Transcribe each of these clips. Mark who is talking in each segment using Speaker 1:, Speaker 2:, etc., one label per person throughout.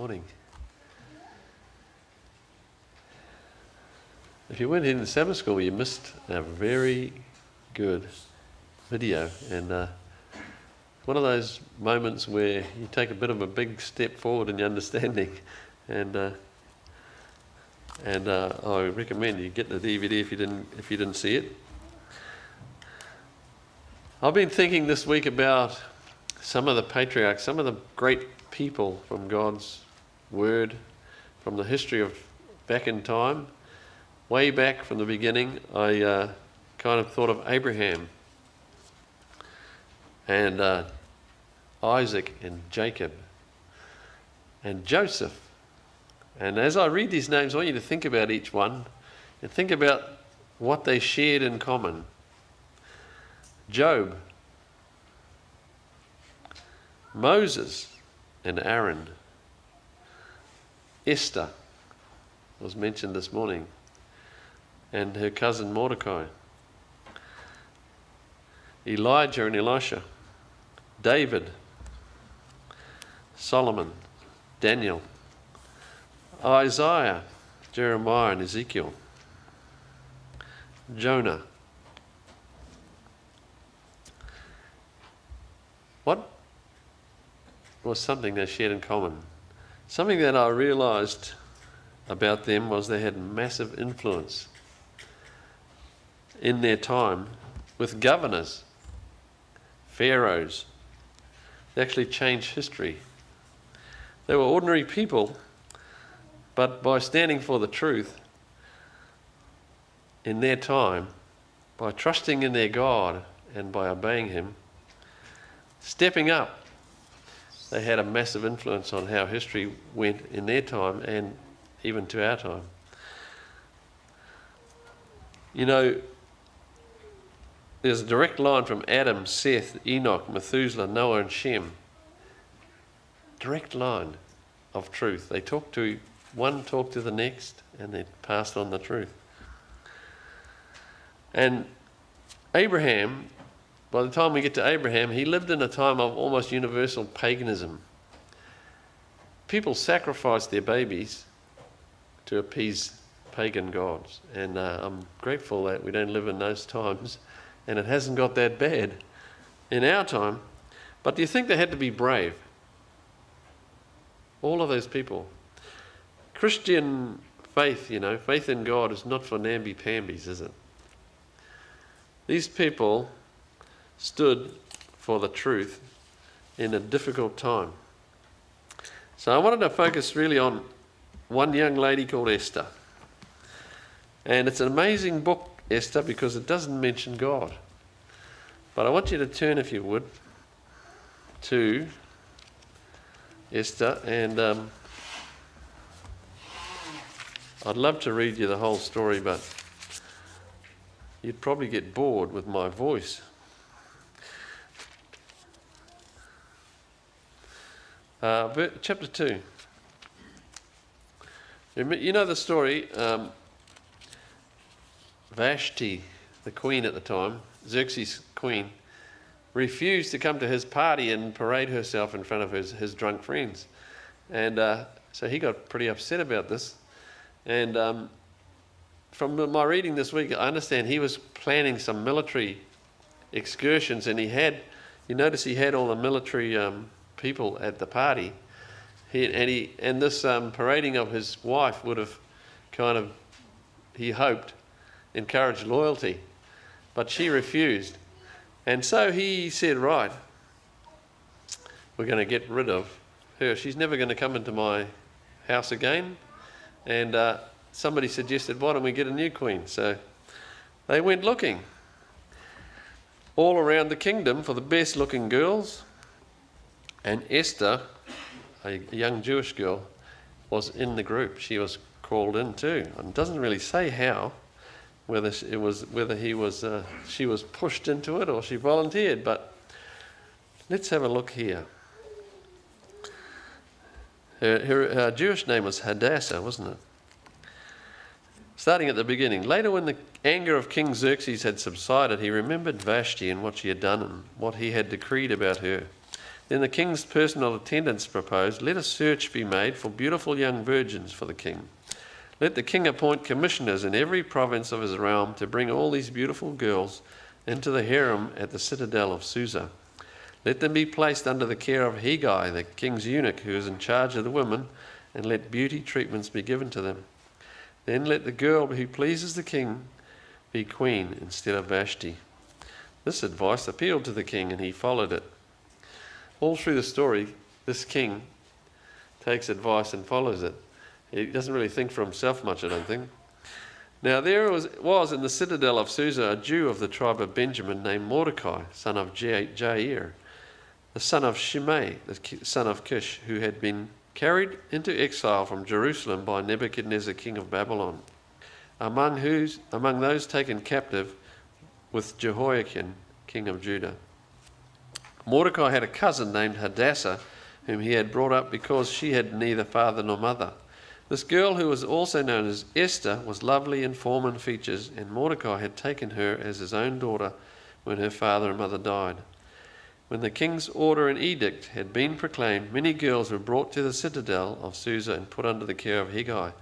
Speaker 1: Morning. If you weren't in the Sabbath school, you missed a very good video, and uh, one of those moments where you take a bit of a big step forward in your understanding, and uh, and uh, I recommend you get the DVD if you didn't if you didn't see it. I've been thinking this week about some of the patriarchs, some of the great people from God's Word, from the history of back in time, way back from the beginning. I uh, kind of thought of Abraham and uh, Isaac and Jacob and Joseph. And as I read these names, I want you to think about each one and think about what they shared in common. Job, Moses and Aaron, Esther was mentioned this morning, and her cousin Mordecai, Elijah and Elisha, David, Solomon, Daniel, Isaiah, Jeremiah, and Ezekiel, Jonah. What was something they shared in common? Something that I realized about them was they had massive influence in their time with governors, pharaohs. They actually changed history. They were ordinary people, but by standing for the truth in their time, by trusting in their God and by obeying Him, stepping up, they had a massive influence on how history went in their time and even to our time. You know, there's a direct line from Adam, Seth, Enoch, Methuselah, Noah, and Shem. Direct line of truth. They talk to one, talked to the next, and they passed on the truth. And Abraham, by the time we get to Abraham, he lived in a time of almost universal paganism. People sacrificed their babies to appease pagan gods. And uh, I'm grateful that we don't live in those times and it hasn't got that bad in our time. But do you think they had to be brave? All of those people. Christian faith, you know, faith in God is not for namby pambies, is it? These people stood for the truth in a difficult time. So I wanted to focus really on one young lady called Esther. And it's an amazing book, Esther, because it doesn't mention God. But I want you to turn, if you would, to Esther, and um, I'd love to read you the whole story, but you'd probably get bored with my voice. Uh, chapter 2. You know the story. Um, Vashti, the queen at the time, Xerxes' queen, refused to come to his party and parade herself in front of his, his drunk friends. And uh, so he got pretty upset about this. And um, from my reading this week, I understand he was planning some military excursions, and he had, you notice he had all the military um, people at the party. He, and, he, and this um, parading of his wife would have kind of, he hoped, encouraged loyalty. But she refused. And so he said, Right, we're going to get rid of her. She's never going to come into my house again. And uh, somebody suggested, Why don't we get a new queen? So they went looking all around the kingdom for the best looking girls. And Esther a young Jewish girl, was in the group. She was called in too. And it doesn't really say how, whether it was whether he was uh, she was pushed into it or she volunteered. But let's have a look here. Her, her, her Jewish name was Hadassah, wasn't it? Starting at the beginning. Later, when the anger of King Xerxes had subsided, he remembered Vashti and what she had done and what he had decreed about her. Then the king's personal attendants proposed, Let a search be made for beautiful young virgins for the king. Let the king appoint commissioners in every province of his realm to bring all these beautiful girls into the harem at the citadel of Susa. Let them be placed under the care of Hegai, the king's eunuch, who is in charge of the women, and let beauty treatments be given to them. Then let the girl who pleases the king be queen instead of Vashti. This advice appealed to the king, and he followed it. All through the story, this king takes advice and follows it. He doesn't really think for himself much, I don't think. Now, there was, was in the citadel of Susa a Jew of the tribe of Benjamin named Mordecai, son of Jair, the son of Shimei, the son of Kish, who had been carried into exile from Jerusalem by Nebuchadnezzar, king of Babylon. Among, whose, among those taken captive with Jehoiakim, king of Judah. Mordecai had a cousin named Hadassah, whom he had brought up because she had neither father nor mother. This girl, who was also known as Esther, was lovely in form and features, and Mordecai had taken her as his own daughter when her father and mother died. When the king's order and edict had been proclaimed, many girls were brought to the citadel of Susa and put under the care of Hegai.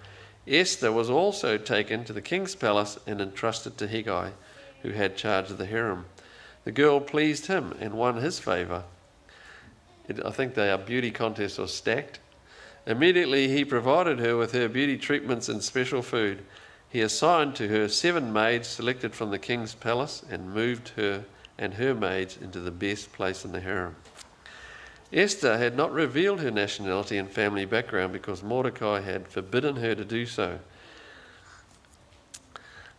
Speaker 1: Esther was also taken to the king's palace and entrusted to Hegai, who had charge of the harem. The girl pleased him and won his favour. I think their beauty contests were stacked. Immediately he provided her with her beauty treatments and special food. He assigned to her seven maids selected from the king's palace and moved her and her maids into the best place in the harem. Esther had not revealed her nationality and family background because Mordecai had forbidden her to do so.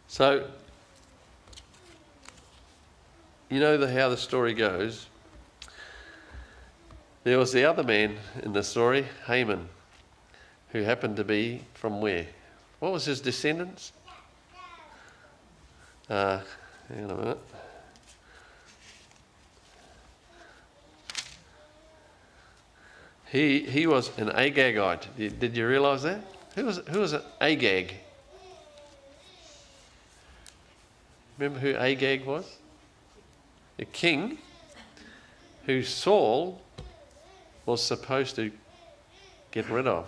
Speaker 1: So you know the, how the story goes. There was the other man in the story, Haman, who happened to be from where? What was his descendants? Uh, hang on a minute. He, he was an Agagite. Did, did you realise that? Who was, who was an Agag? Remember who Agag was? A king who Saul was supposed to get rid of.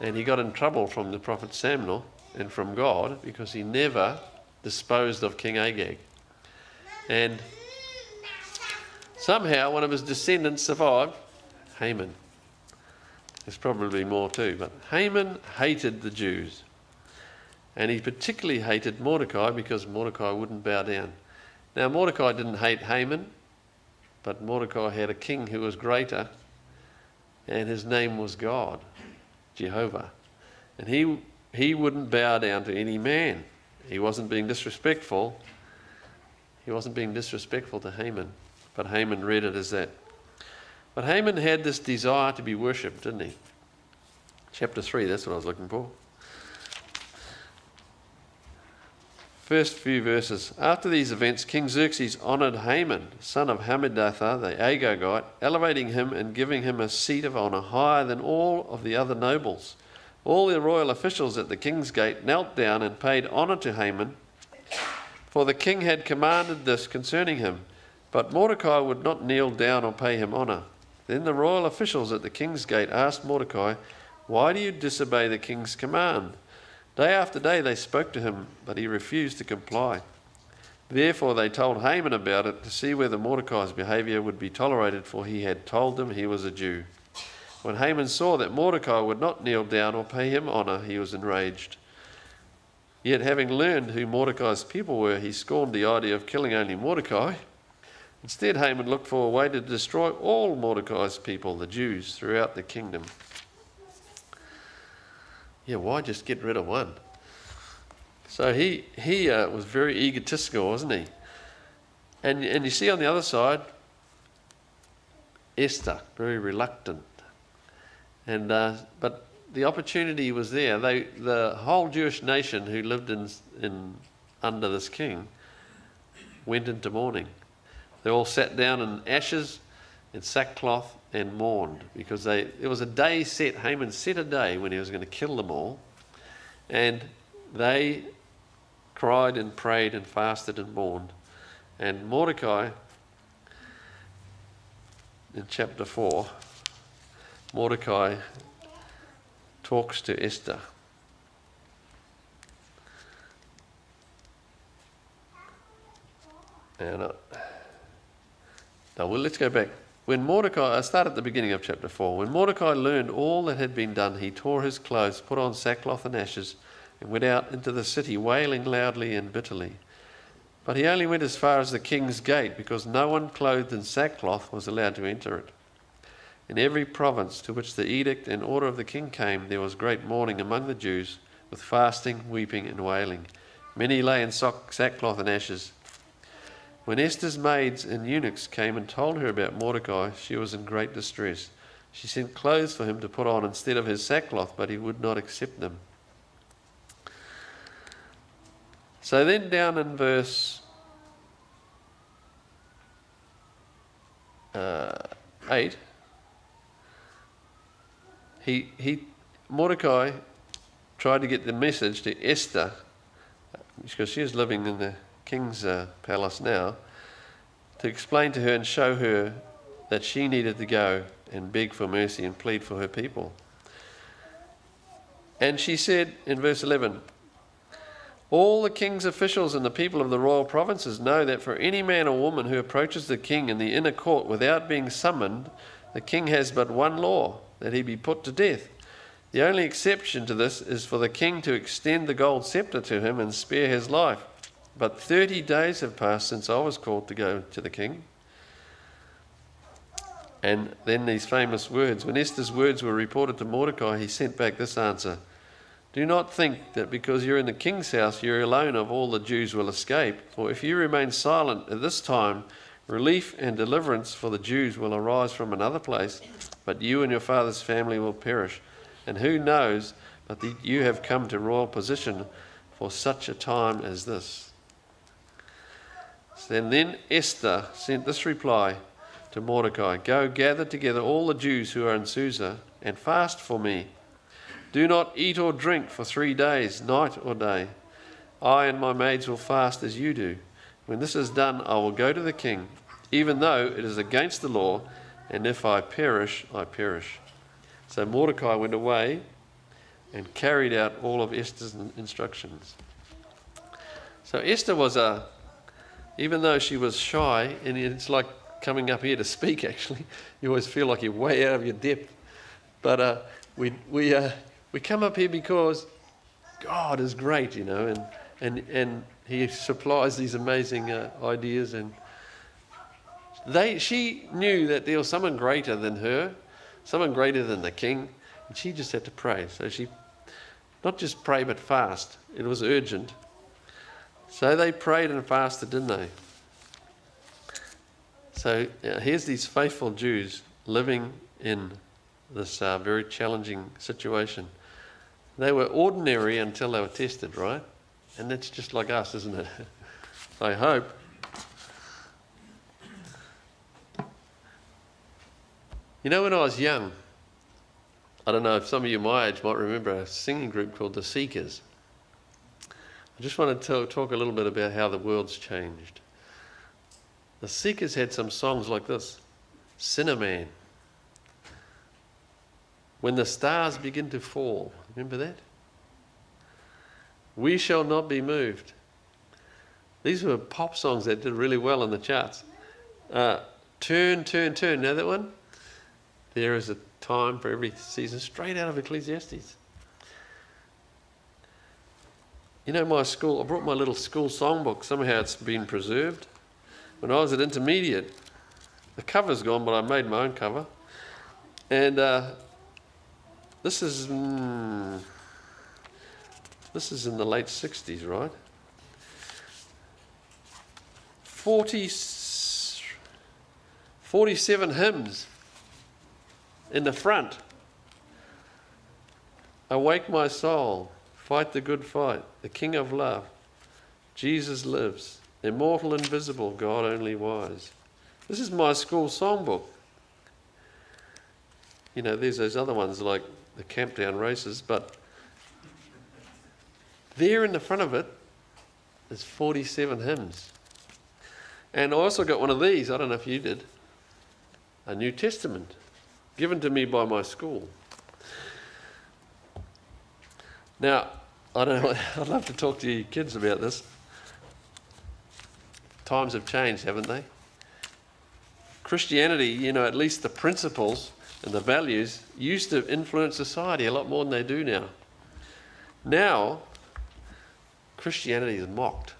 Speaker 1: And he got in trouble from the prophet Samuel and from God because he never disposed of King Agag. And somehow one of his descendants survived, Haman. There's probably more too, but Haman hated the Jews. And he particularly hated Mordecai because Mordecai wouldn't bow down. Now, Mordecai didn't hate Haman, but Mordecai had a king who was greater, and his name was God, Jehovah. And he, he wouldn't bow down to any man. He wasn't being disrespectful. He wasn't being disrespectful to Haman, but Haman read it as that. But Haman had this desire to be worshipped, didn't he? Chapter 3, that's what I was looking for. First few verses. After these events, King Xerxes honoured Haman, son of Hammedatha, the Agagite, elevating him and giving him a seat of honour higher than all of the other nobles. All the royal officials at the king's gate knelt down and paid honour to Haman, for the king had commanded this concerning him. But Mordecai would not kneel down or pay him honour. Then the royal officials at the king's gate asked Mordecai, Why do you disobey the king's command? Day after day they spoke to him, but he refused to comply. Therefore they told Haman about it to see whether Mordecai's behaviour would be tolerated, for he had told them he was a Jew. When Haman saw that Mordecai would not kneel down or pay him honour, he was enraged. Yet, having learned who Mordecai's people were, he scorned the idea of killing only Mordecai. Instead, Haman looked for a way to destroy all Mordecai's people, the Jews, throughout the kingdom. Yeah, why just get rid of one? So he, he uh, was very egotistical, wasn't he? And, and you see on the other side, Esther, very reluctant. And, uh, but the opportunity was there. They, the whole Jewish nation who lived in, in, under this king went into mourning. They all sat down in ashes in sackcloth and mourned because they, it was a day set, Haman set a day when he was going to kill them all, and they cried and prayed and fasted and mourned. And Mordecai in chapter 4, Mordecai talks to Esther. And uh, now, well, let's go back. When Mordecai, I start at the beginning of chapter 4. When Mordecai learned all that had been done, he tore his clothes, put on sackcloth and ashes, and went out into the city, wailing loudly and bitterly. But he only went as far as the king's gate, because no one clothed in sackcloth was allowed to enter it. In every province to which the edict and order of the king came, there was great mourning among the Jews, with fasting, weeping, and wailing. Many lay in sackcloth and ashes. When Esther's maids and eunuchs came and told her about Mordecai, she was in great distress. She sent clothes for him to put on instead of his sackcloth, but he would not accept them. So then, down in verse uh, 8, he, he, Mordecai tried to get the message to Esther, because she was living in the king's uh, palace now, to explain to her and show her that she needed to go and beg for mercy and plead for her people. And she said in verse 11, all the king's officials and the people of the royal provinces know that for any man or woman who approaches the king in the inner court without being summoned, the king has but one law that he be put to death. The only exception to this is for the king to extend the gold scepter to him and spare his life. But 30 days have passed since I was called to go to the king. And then these famous words. When Esther's words were reported to Mordecai, he sent back this answer Do not think that because you're in the king's house, you're alone of all the Jews will escape. For if you remain silent at this time, relief and deliverance for the Jews will arise from another place, but you and your father's family will perish. And who knows but that you have come to royal position for such a time as this? And then Esther sent this reply to Mordecai Go gather together all the Jews who are in Susa and fast for me. Do not eat or drink for three days, night or day. I and my maids will fast as you do. When this is done, I will go to the king, even though it is against the law, and if I perish, I perish. So Mordecai went away and carried out all of Esther's instructions. So Esther was a even though she was shy, and it's like coming up here to speak actually, you always feel like you're way out of your depth. But uh, we, we, uh, we come up here because God is great, you know, and, and, and He supplies these amazing uh, ideas. And they, she knew that there was someone greater than her, someone greater than the king, and she just had to pray. So she, not just pray, but fast. It was urgent. So they prayed and fasted, didn't they? So here's these faithful Jews living in this uh, very challenging situation. They were ordinary until they were tested, right? And that's just like us, isn't it? I hope. You know, when I was young, I don't know if some of you my age might remember a singing group called the Seekers. I just want to talk a little bit about how the world's changed. The Seekers had some songs like this Sinnerman. When the stars begin to fall. Remember that? We shall not be moved. These were pop songs that did really well in the charts. Uh, turn, turn, turn. Know that one? There is a time for every season, straight out of Ecclesiastes. You know, my school, I brought my little school songbook. Somehow it's been preserved. When I was at intermediate, the cover's gone, but I made my own cover. And uh, this is mm, this is in the late 60s, right? 40, 47 hymns in the front. Awake my soul. Fight the good fight, the King of love. Jesus lives, immortal, invisible, God only wise. This is my school songbook. You know, there's those other ones like the Camptown races, but there in the front of it is 47 hymns. And I also got one of these, I don't know if you did. a New Testament given to me by my school. Now, I don't know, I'd love to talk to you kids about this. Times have changed, haven't they? Christianity, you know, at least the principles and the values used to influence society a lot more than they do now. Now, Christianity is mocked,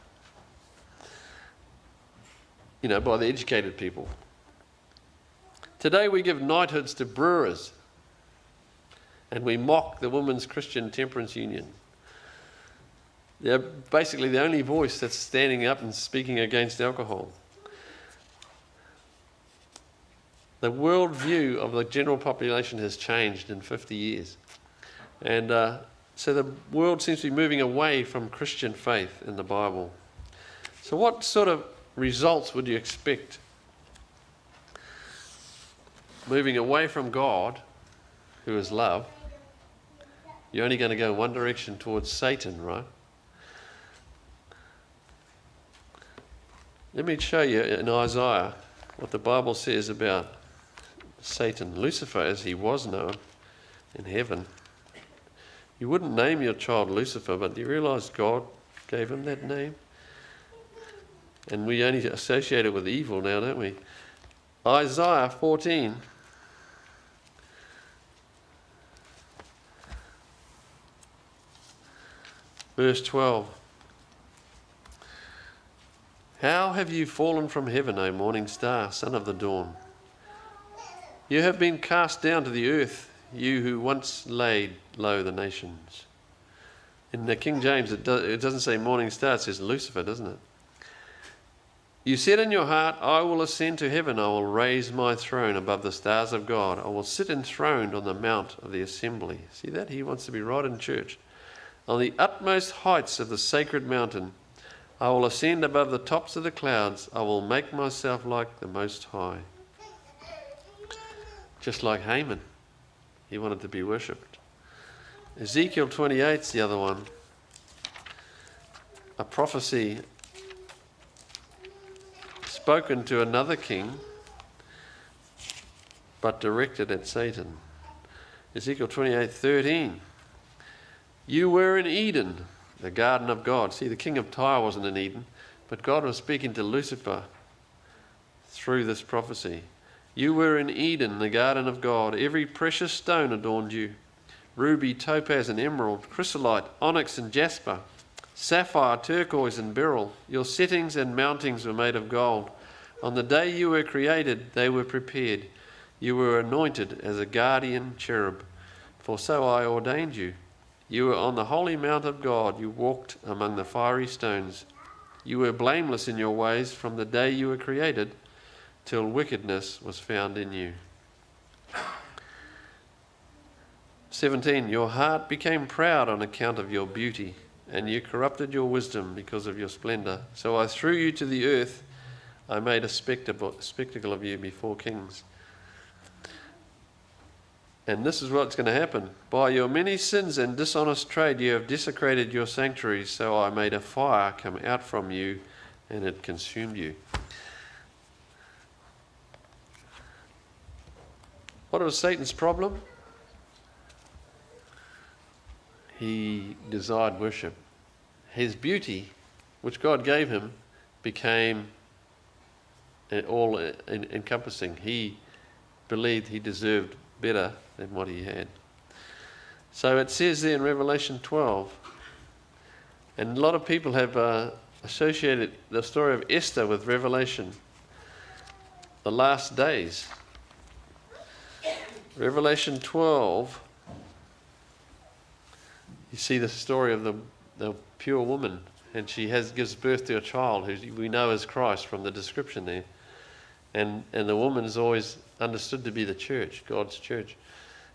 Speaker 1: you know, by the educated people. Today we give knighthoods to brewers and we mock the Women's Christian Temperance Union. They're basically the only voice that's standing up and speaking against alcohol. The worldview of the general population has changed in 50 years. And uh, so the world seems to be moving away from Christian faith in the Bible. So, what sort of results would you expect? Moving away from God, who is love, you're only going to go one direction towards Satan, right? Let me show you in Isaiah what the Bible says about Satan. Lucifer, as he was known in heaven. You wouldn't name your child Lucifer, but do you realize God gave him that name? And we only associate it with evil now, don't we? Isaiah 14. Verse 12. How have you fallen from heaven, O morning star, son of the dawn? You have been cast down to the earth you who once laid low the nations. In the King James, it, do, it doesn't say morning star, it says Lucifer, doesn't it? You said in your heart, I will ascend to heaven, I will raise my throne above the stars of God, I will sit enthroned on the mount of the assembly. See that? He wants to be right in church. On the utmost heights of the sacred mountain, I will ascend above the tops of the clouds, I will make myself like the Most High. Just like Haman. He wanted to be worshipped. Ezekiel 28 is the other one. A prophecy spoken to another king, but directed at Satan. Ezekiel 28 13. You were in Eden, the garden of God. See, the king of Tyre wasn't in Eden, but God was speaking to Lucifer through this prophecy. You were in Eden, the garden of God. Every precious stone adorned you ruby, topaz, and emerald, chrysolite, onyx, and jasper, sapphire, turquoise, and beryl. Your settings and mountings were made of gold. On the day you were created, they were prepared. You were anointed as a guardian cherub, for so I ordained you. You were on the holy mount of God. You walked among the fiery stones. You were blameless in your ways from the day you were created till wickedness was found in you. 17. Your heart became proud on account of your beauty, and you corrupted your wisdom because of your splendor. So I threw you to the earth. I made a spectacle, spectacle of you before kings. And this is what's going to happen. By your many sins and dishonest trade, you have desecrated your sanctuaries, so I made a fire come out from you, and it consumed you. What was Satan's problem? He desired worship. His beauty, which God gave him, became all encompassing. He believed he deserved better than what he had. So it says there in Revelation 12, and a lot of people have uh, associated the story of Esther with Revelation, the last days. Revelation 12, you see the story of the, the pure woman, and she has, gives birth to a child who we know as Christ from the description there. And, and the woman is always understood to be the church, God's church.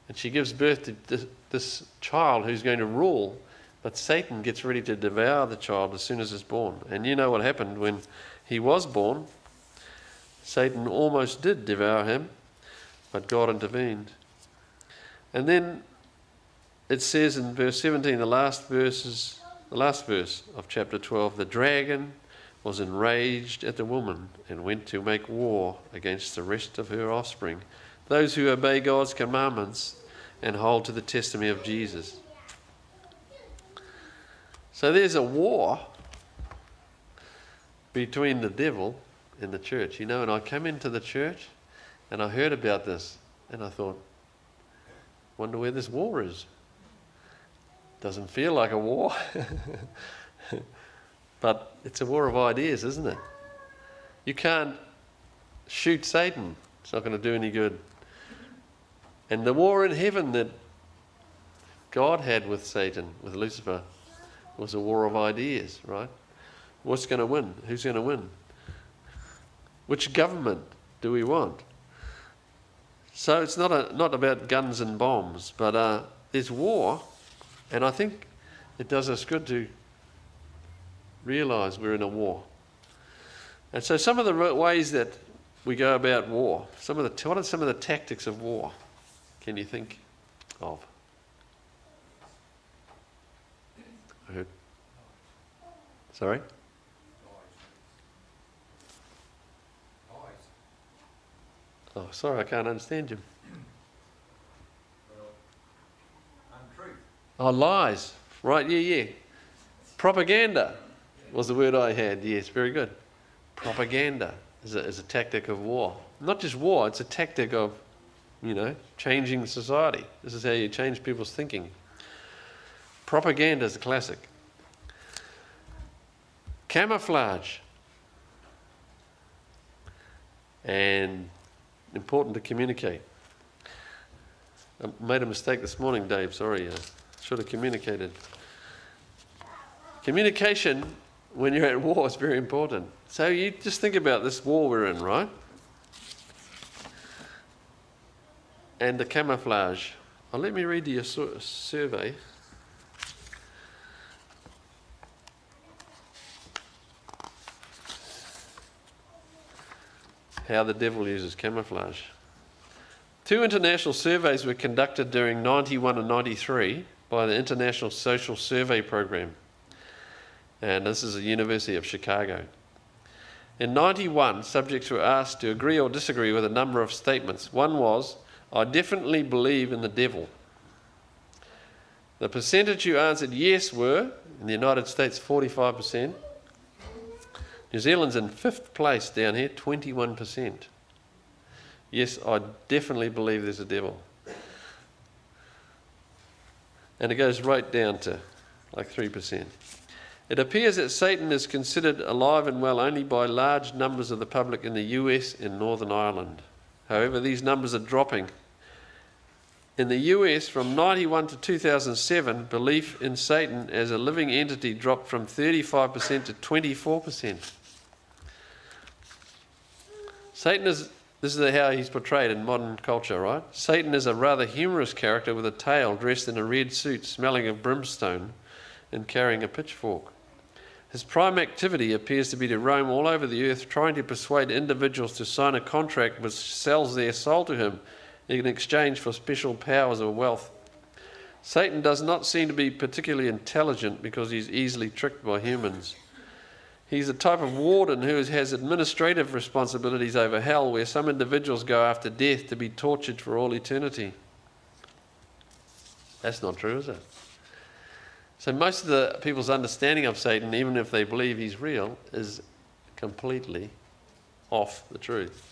Speaker 1: And she gives birth to this, this child who's going to rule, but Satan gets ready to devour the child as soon as it's born. And you know what happened when he was born? Satan almost did devour him but God intervened. And then it says in verse 17, the last verses, the last verse of chapter 12, the dragon was enraged at the woman and went to make war against the rest of her offspring, those who obey God's commandments and hold to the testimony of Jesus. So there's a war between the devil and the church. You know, and I came into the church and I heard about this and I thought, wonder where this war is. Doesn't feel like a war. but it's a war of ideas, isn't it? You can't shoot Satan, it's not going to do any good. And the war in heaven that God had with Satan, with Lucifer, was a war of ideas, right? What's going to win? Who's going to win? Which government do we want? So it's not, a, not about guns and bombs, but uh, there's war, and I think it does us good to realise we're in a war. And so some of the ways that we go about war, some of the, what are some of the tactics of war can you think of? Sorry? Oh, sorry, I can't understand you. Oh, lies. Right, yeah, yeah. Propaganda was the word I had. Yes, very good. Propaganda is a, is a tactic of war. Not just war, it's a tactic of, you know, changing society. This is how you change people's thinking. Propaganda is a classic. Camouflage. And important to communicate. I made a mistake this morning, Dave. Sorry. I should have communicated. Communication when you're at war is very important. So you just think about this war we're in, right? And the camouflage. Well, let me read you a survey. how the devil uses camouflage. Two international surveys were conducted during 91 and 93 by the International Social Survey Program. And this is the University of Chicago. In 91, subjects were asked to agree or disagree with a number of statements. One was, I definitely believe in the devil. The percentage who answered yes were, in the United States, 45%, New Zealand's in fifth place down here, 21%. Yes, I definitely believe there's a devil. And it goes right down to like 3%. It appears that Satan is considered alive and well only by large numbers of the public in the US and Northern Ireland. However, these numbers are dropping. In the US, from 91 to 2007, belief in Satan as a living entity dropped from 35% to 24%. Satan is, this is how he's portrayed in modern culture, right? Satan is a rather humorous character with a tail dressed in a red suit, smelling of brimstone, and carrying a pitchfork. His prime activity appears to be to roam all over the earth, trying to persuade individuals to sign a contract which sells their soul to him in exchange for special powers or wealth. Satan does not seem to be particularly intelligent because he's easily tricked by humans. He's a type of warden who has administrative responsibilities over hell, where some individuals go after death to be tortured for all eternity. That's not true, is it? So, most of the people's understanding of Satan, even if they believe he's real, is completely off the truth.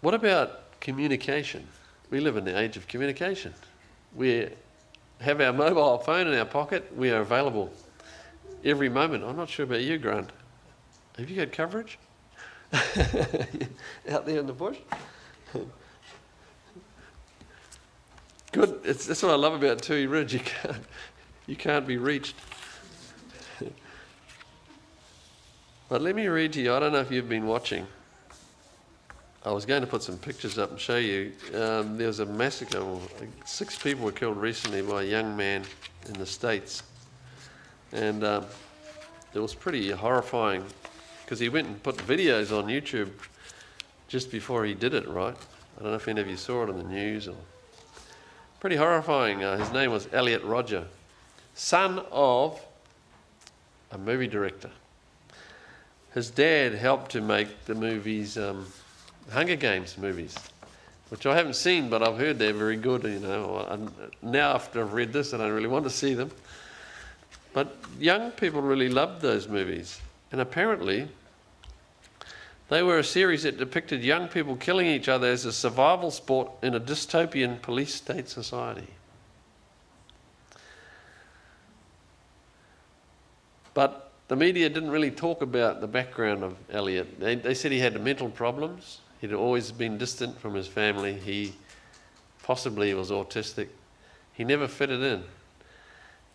Speaker 1: What about communication? We live in the age of communication. We're have our mobile phone in our pocket, we are available every moment. I'm not sure about you, Grant. Have you got coverage out there in the bush? Good. It's, that's what I love about Tui Ridge. You can't, you can't be reached. but let me read to you. I don't know if you've been watching. I was going to put some pictures up and show you. Um, there was a massacre. Six people were killed recently by a young man in the States. And um, it was pretty horrifying because he went and put videos on YouTube just before he did it, right? I don't know if any of you saw it on the news. Or... Pretty horrifying. Uh, his name was Elliot Rodger, son of a movie director. His dad helped to make the movies, um, Hunger Games movies, which I haven't seen, but I've heard they're very good. You know, and now after I've read this, I don't really want to see them. But young people really loved those movies, and apparently they were a series that depicted young people killing each other as a survival sport in a dystopian police state society. But the media didn't really talk about the background of Elliot. They, they said he had mental problems. He'd always been distant from his family. He possibly was autistic. He never fitted in.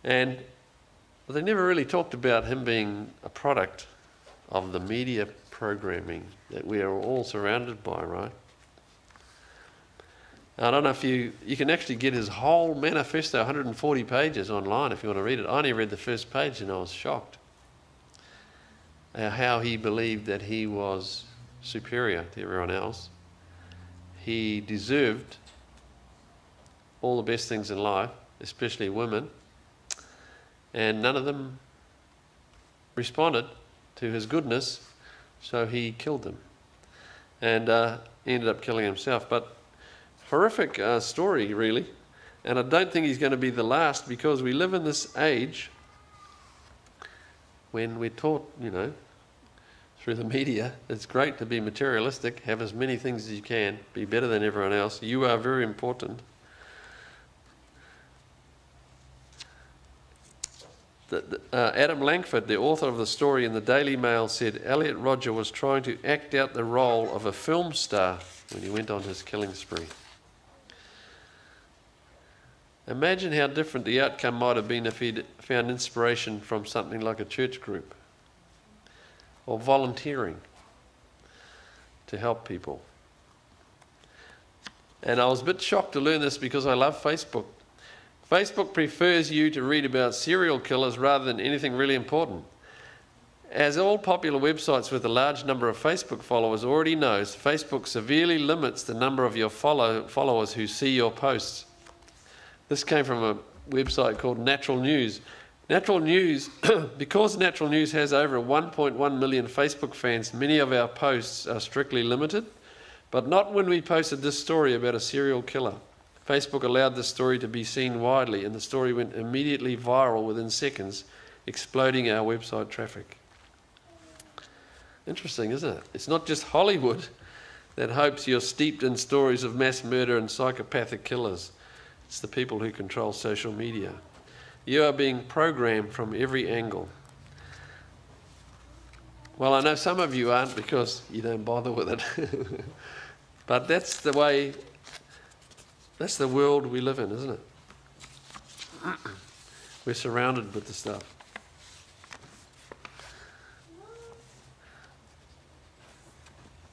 Speaker 1: And they never really talked about him being a product of the media programming that we are all surrounded by, right? I don't know if you you can actually get his whole manifesto, 140 pages online if you want to read it. I only read the first page and I was shocked. Uh, how he believed that he was superior to everyone else. He deserved all the best things in life, especially women, and none of them responded to his goodness so he killed them. And uh, ended up killing himself. But horrific uh, story, really. And I don't think he's going to be the last because we live in this age when we're taught, you know, through the media, it's great to be materialistic, have as many things as you can, be better than everyone else. You are very The, uh, Adam Lankford, the author of the story in the Daily Mail, said Elliot Rodger was trying to act out the role of a film star when he went on his killing spree. Imagine how different the outcome might have been if he'd found inspiration from something like a church group or volunteering to help people. And I was a bit shocked to learn this because I love Facebook. Facebook prefers you to read about serial killers rather than anything really important. As all popular websites with a large number of Facebook followers already knows, Facebook severely limits the number of your follow followers who see your posts. This came from a website called Natural News. Natural News, because Natural News has over 1.1 million Facebook fans, many of our posts are strictly limited, but not when we posted this story about a serial killer. Facebook allowed the story to be seen widely, and the story went immediately viral within seconds, exploding our website traffic. Interesting, isn't it? It's not just Hollywood that hopes you're steeped in stories of mass murder and psychopathic killers, it's the people who control social media. You are being programmed from every angle. Well, I know some of you aren't because you don't bother with it. but that's the way that's the world we live in, isn't it? We're surrounded with the stuff.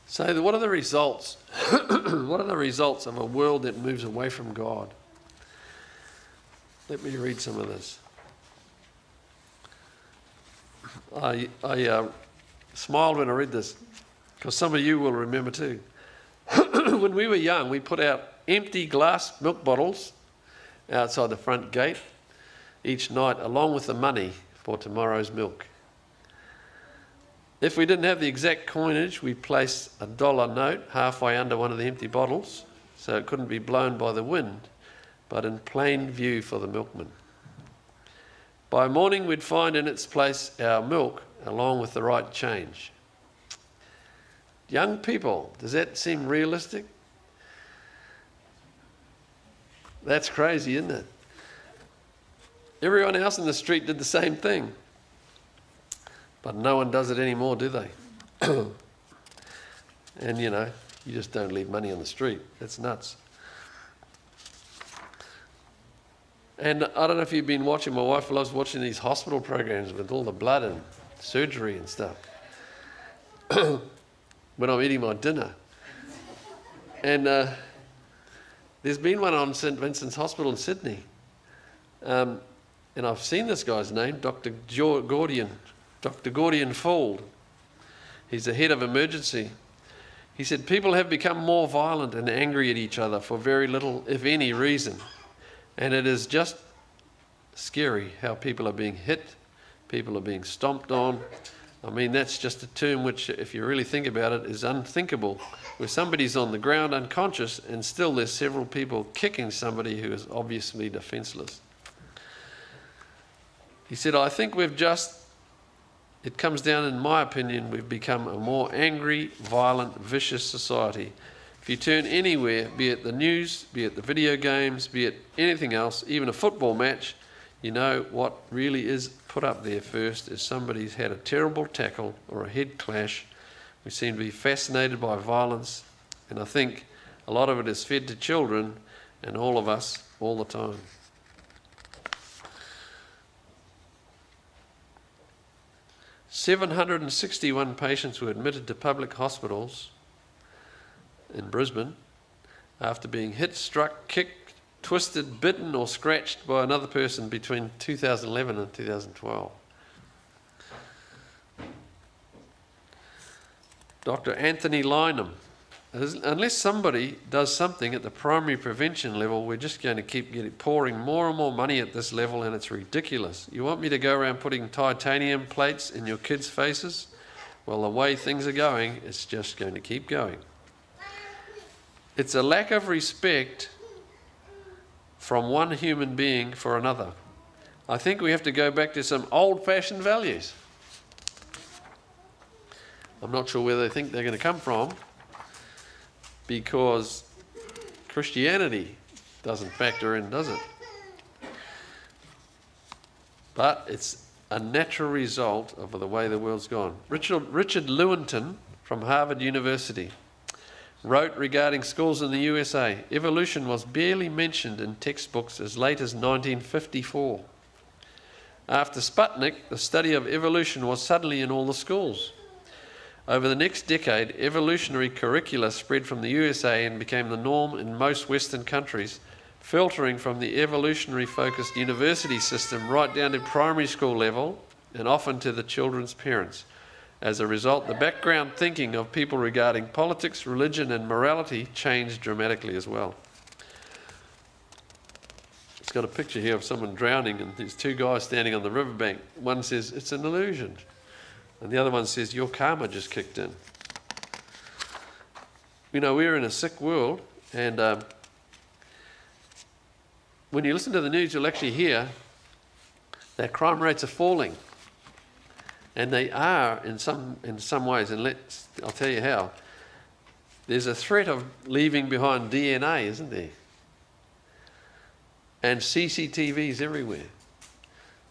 Speaker 1: So, what are the results? what are the results of a world that moves away from God? Let me read some of this. I, I uh, smiled when I read this because some of you will remember too. when we were young, we put out empty glass milk bottles outside the front gate each night, along with the money for tomorrow's milk. If we didn't have the exact coinage, we placed a dollar note halfway under one of the empty bottles so it couldn't be blown by the wind, but in plain view for the milkman. By morning, we'd find in its place our milk along with the right change. Young people, does that seem realistic? That's crazy, isn't it? Everyone else in the street did the same thing. But no one does it anymore, do they? and you know, you just don't leave money on the street. That's nuts. And I don't know if you've been watching, my wife loves watching these hospital programs with all the blood and surgery and stuff. when I'm eating my dinner. And uh, there's been one on St Vincent's Hospital in Sydney. Um, and I've seen this guy's name, Dr. Gordian, Dr. Gordian Fulde. He's the head of emergency. He said, People have become more violent and angry at each other for very little, if any, reason. And it is just scary how people are being hit, people are being stomped on. I mean, that's just a term which, if you really think about it, is unthinkable. Where somebody's on the ground unconscious and still there's several people kicking somebody who is obviously defenseless. He said, I think we've just, it comes down, in my opinion, we've become a more angry, violent, vicious society. If you turn anywhere, be it the news, be it the video games, be it anything else, even a football match, you know what really is put up there first is somebody's had a terrible tackle or a head clash. We seem to be fascinated by violence, and I think a lot of it is fed to children and all of us all the time. Seven hundred and sixty-one patients were admitted to public hospitals in Brisbane after being hit, struck, kicked, twisted, bitten, or scratched by another person between 2011 and 2012. Dr. Anthony Lynham. Unless somebody does something at the primary prevention level, we're just going to keep getting, pouring more and more money at this level, and it's ridiculous. You want me to go around putting titanium plates in your kids' faces? Well, the way things are going, it's just going to keep going. It's a lack of respect from one human being for another. I think we have to go back to some old fashioned values. I'm not sure where they think they're going to come from because Christianity doesn't factor in, does it? But it's a natural result of the way the world's gone. Richard, Richard Lewontin from Harvard University wrote regarding schools in the USA evolution was barely mentioned in textbooks as late as 1954. After Sputnik, the study of evolution was suddenly in all the schools. Over the next decade, evolutionary curricula spread from the USA and became the norm in most Western countries, filtering from the evolutionary focused university system right down to primary school level and often to the children's parents. As a result, the background thinking of people regarding politics, religion, and morality changed dramatically as well. It's got a picture here of someone drowning, and there's two guys standing on the riverbank. One says, It's an illusion. And the other one says, Your karma just kicked in. You know, we're in a sick world, and um, when you listen to the news, you'll actually hear that crime rates are falling. And they are in some, in some ways, and let's, I'll tell you how. There's a threat of leaving behind DNA, isn't there? And CCTVs everywhere.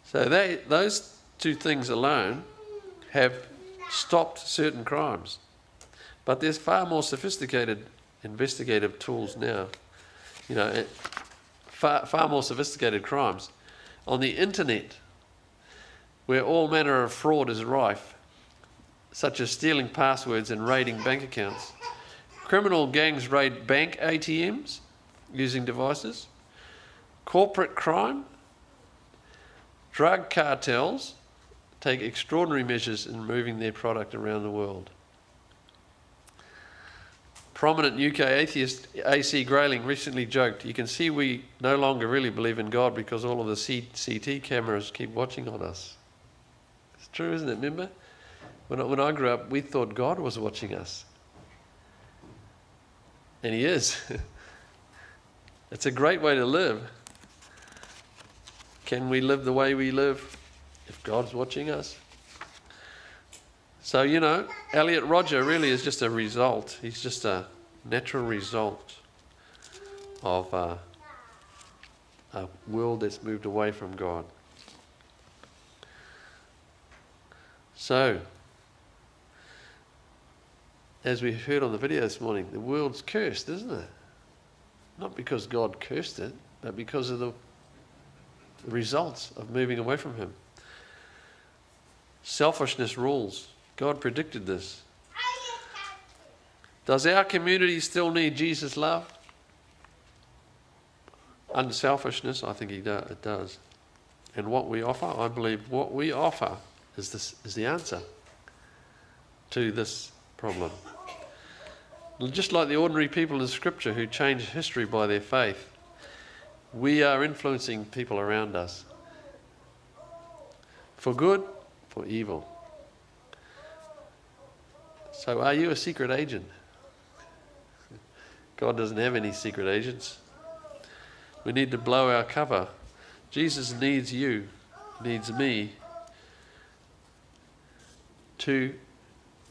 Speaker 1: So they, those two things alone have stopped certain crimes. But there's far more sophisticated investigative tools now. You know, eh, far, far more sophisticated crimes. On the internet, where all manner of fraud is rife, such as stealing passwords and raiding bank accounts. Criminal gangs raid bank ATMs using devices. Corporate crime, drug cartels take extraordinary measures in moving their product around the world. Prominent UK atheist AC Grayling recently joked, You can see we no longer really believe in God because all of the CT cameras keep watching on us true, isn't it? Remember? When I, when I grew up, we thought God was watching us. And He is. it's a great way to live. Can we live the way we live if God's watching us? So, you know, Elliot Rodger really is just a result. He's just a natural result of uh, a world that's moved away from God. So, as we heard on the video this morning, the world's cursed, isn't it? Not because God cursed it, but because of the results of moving away from Him. Selfishness rules. God predicted this. Does our community still need Jesus' love? Unselfishness, I think it does. And what we offer, I believe what we offer is, this, is the answer to this problem. Just like the ordinary people in Scripture who change history by their faith, we are influencing people around us. for good, for evil. So, are you a secret agent? God doesn't have any secret agents. We need to blow our cover. Jesus needs you, needs me to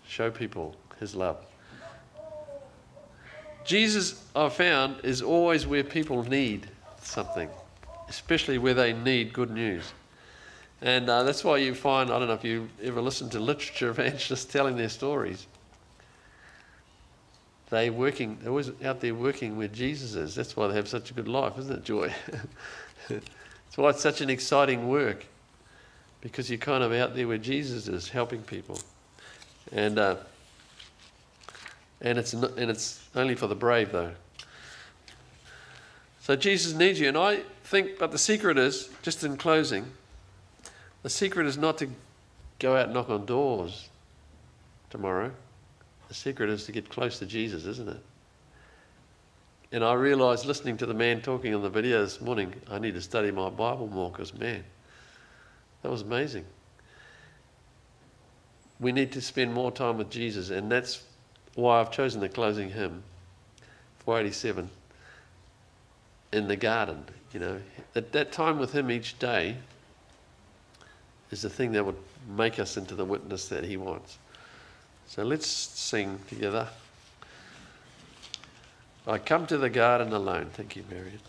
Speaker 1: show people his love. Jesus, I've found, is always where people need something, especially where they need good news. And uh, that's why you find, I don't know if you ever listen to literature evangelists telling their stories. They working, they're always out there working where Jesus is. That's why they have such a good life, isn't it, Joy? That's why it's such an exciting work, because you're kind of out there where Jesus is, helping people. And uh, and it's and it's only for the brave though. So Jesus needs you, and I think, but the secret is, just in closing, the secret is not to go out and knock on doors tomorrow. The secret is to get close to Jesus, isn't it? And I realised listening to the man talking on the video this morning, I need to study my Bible more because, man, that was amazing. We need to spend more time with Jesus, and that's why I've chosen the closing hymn, 487, in the garden. You know, that, that time with him each day is the thing that would make us into the witness that he wants. So let's sing together. I come to the garden alone. Thank you, Marion.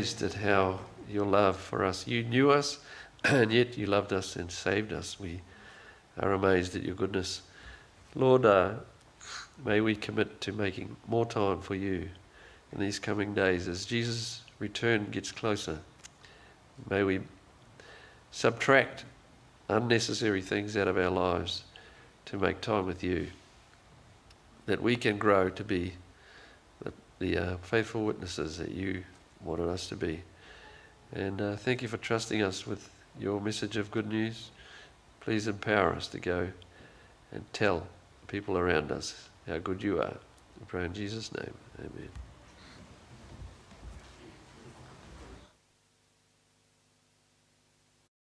Speaker 1: Amazed at how your love for us. You knew us, and yet you loved us and saved us. We are amazed at your goodness. Lord, uh, may we commit to making more time for you in these coming days as Jesus' return gets closer. May we subtract unnecessary things out of our lives to make time with you. that we can grow to be the, the uh, faithful witnesses that you wanted us to be. And uh, thank you for trusting us with your message of good news. Please empower us to go and tell people around us how good you are. We pray in Jesus' name. Amen.